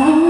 Ah!